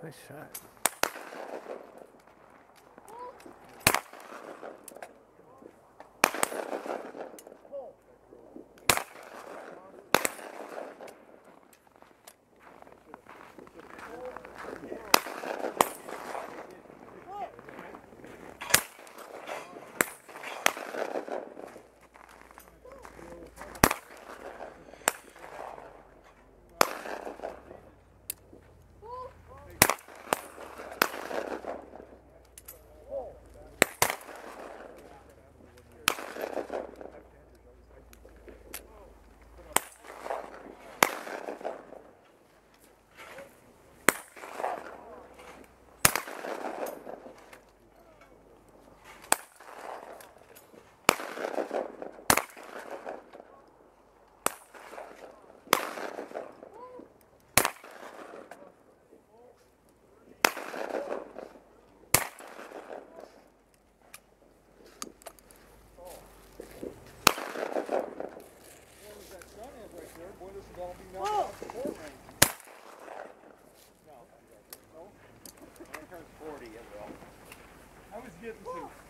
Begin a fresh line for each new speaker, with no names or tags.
Nice shot.
I was getting to.